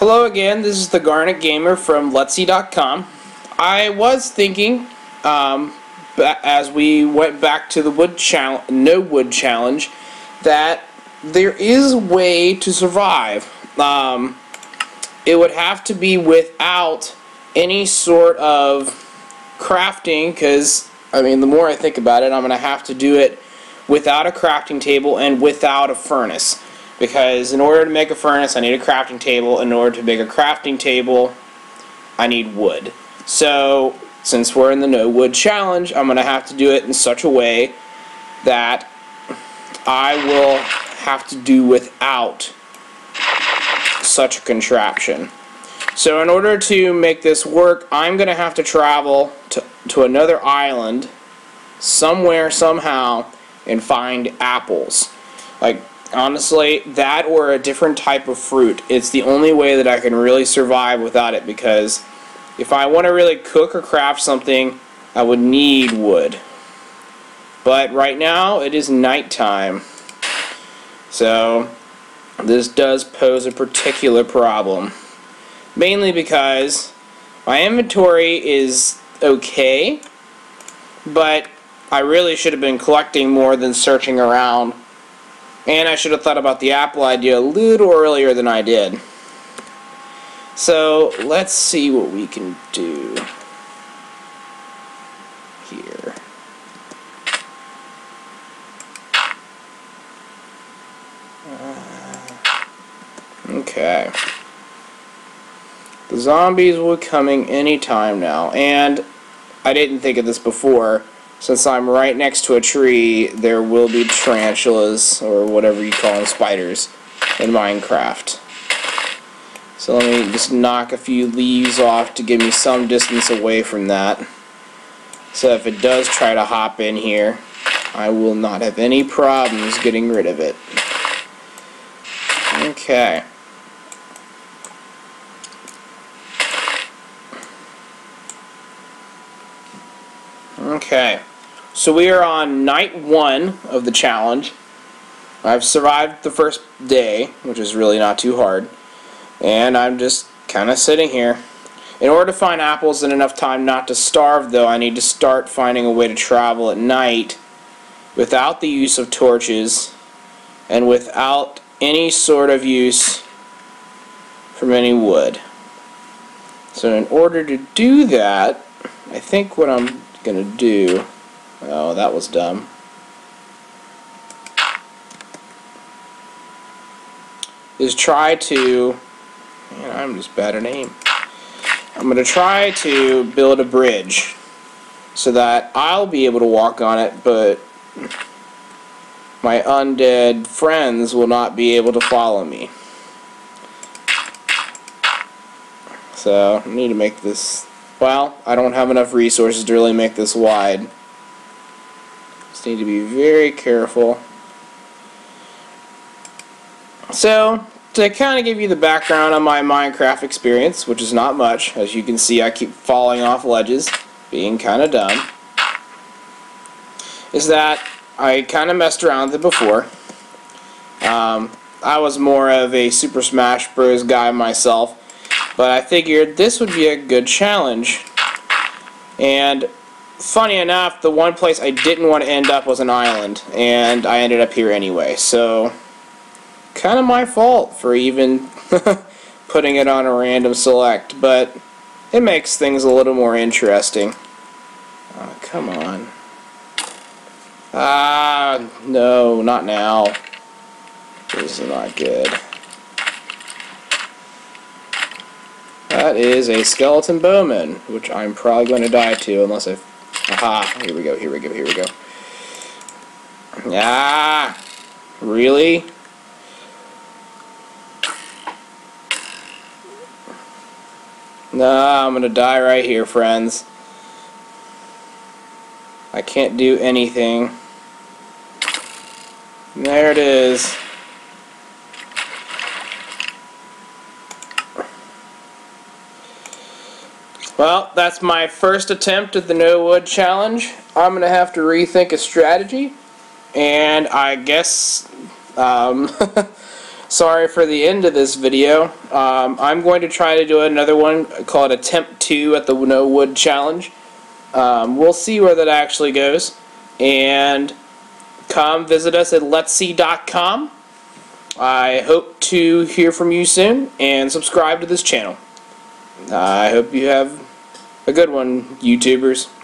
Hello again, this is the Garnet Gamer from Letzsee.com. I was thinking, um, as we went back to the wood challenge, no wood challenge, that there is a way to survive. Um, it would have to be without any sort of crafting, because, I mean, the more I think about it, I'm going to have to do it without a crafting table and without a furnace because in order to make a furnace I need a crafting table. In order to make a crafting table I need wood. So since we're in the no wood challenge I'm gonna have to do it in such a way that I will have to do without such a contraption. So in order to make this work I'm gonna have to travel to, to another island somewhere somehow and find apples. Like honestly, that or a different type of fruit. It's the only way that I can really survive without it because if I want to really cook or craft something, I would need wood. But right now, it is nighttime. So, this does pose a particular problem. Mainly because my inventory is okay, but I really should have been collecting more than searching around and I should have thought about the Apple idea a little earlier than I did. So let's see what we can do here. Uh, okay. The zombies will be coming anytime now, and I didn't think of this before, since I'm right next to a tree, there will be tarantulas, or whatever you call them, spiders, in Minecraft. So let me just knock a few leaves off to give me some distance away from that. So if it does try to hop in here, I will not have any problems getting rid of it. Okay. Okay. So we are on night one of the challenge. I've survived the first day, which is really not too hard. And I'm just kind of sitting here. In order to find apples in enough time not to starve, though, I need to start finding a way to travel at night without the use of torches and without any sort of use from any wood. So in order to do that, I think what I'm going to do Oh, that was dumb. Is try to... Man, I'm just bad at aim. I'm going to try to build a bridge so that I'll be able to walk on it, but my undead friends will not be able to follow me. So, I need to make this... Well, I don't have enough resources to really make this wide. Need to be very careful. So, to kind of give you the background on my Minecraft experience, which is not much, as you can see I keep falling off ledges, being kind of dumb, is that I kind of messed around with it before. Um, I was more of a Super Smash Bros. guy myself, but I figured this would be a good challenge. And funny enough, the one place I didn't want to end up was an island, and I ended up here anyway, so kind of my fault for even putting it on a random select, but it makes things a little more interesting. Oh, come on. Ah, no, not now. This is not good. That is a skeleton bowman, which I'm probably going to die to unless I Aha, here we go, here we go, here we go. Ah, really? Nah, I'm gonna die right here, friends. I can't do anything. There it is. Well, that's my first attempt at the no wood challenge. I'm going to have to rethink a strategy. And I guess um, sorry for the end of this video. Um, I'm going to try to do another one called Attempt 2 at the No Wood Challenge. Um, we'll see where that actually goes. And come visit us at letzsee.com. I hope to hear from you soon and subscribe to this channel. I hope you have a good one, YouTubers.